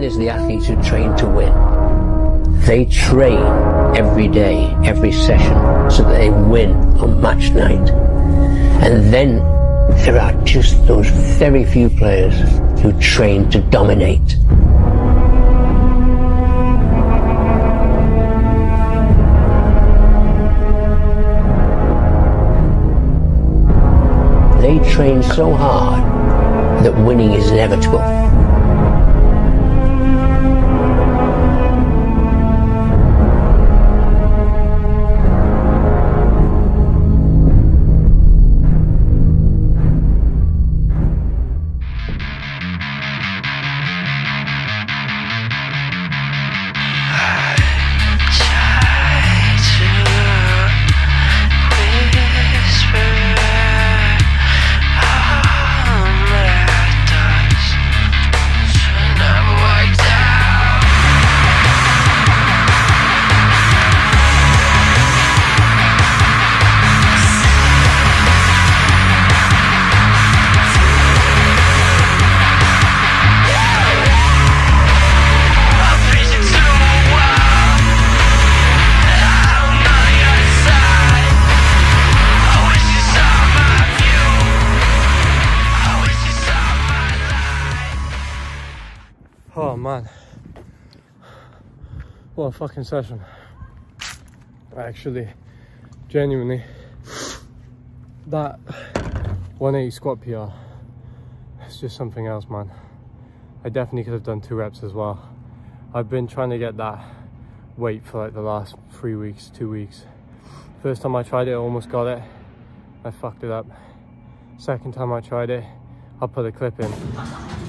players, the athletes who train to win. They train every day, every session, so that they win on match night. And then there are just those very few players who train to dominate. They train so hard that winning is inevitable. Oh man. What a fucking session. Actually, genuinely, that 180 squat PR is just something else, man. I definitely could have done two reps as well. I've been trying to get that weight for like the last three weeks, two weeks. First time I tried it, I almost got it. I fucked it up. Second time I tried it, I'll put a clip in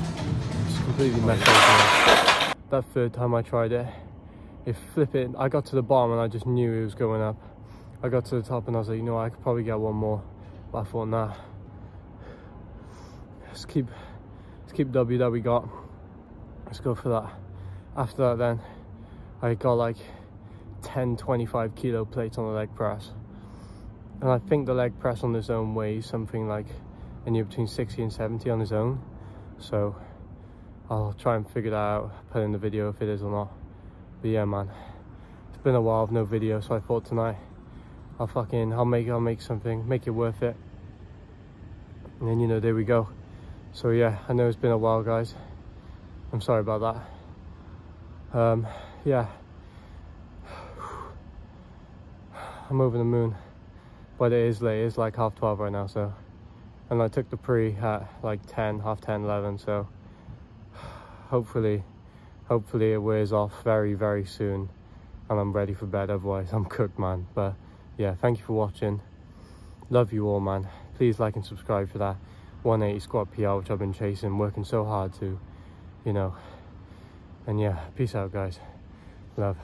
completely messed up. That third time I tried it, it flip it, I got to the bottom and I just knew it was going up. I got to the top and I was like, you know, I could probably get one more. But I thought, nah. Let's keep, let's keep W that we got. Let's go for that. After that then, I got like 10, 25 kilo plates on the leg press. And I think the leg press on its own weighs something like anywhere between 60 and 70 on its own. So I'll try and figure that out, put in the video if it is or not. But yeah, man, it's been a while of no video, so I thought tonight I'll fucking, I'll make, I'll make something, make it worth it. And then, you know, there we go. So yeah, I know it's been a while, guys. I'm sorry about that. Um, yeah. I'm over the moon, but it is late, it's like half 12 right now, so. And I took the pre at like 10, half 10, 11, so hopefully hopefully it wears off very very soon and i'm ready for bed otherwise i'm cooked man. But yeah thank you for watching. Love you all man. Please like and subscribe for that 180 squat pr which i've been chasing working so hard to you know. And yeah peace out guys. Love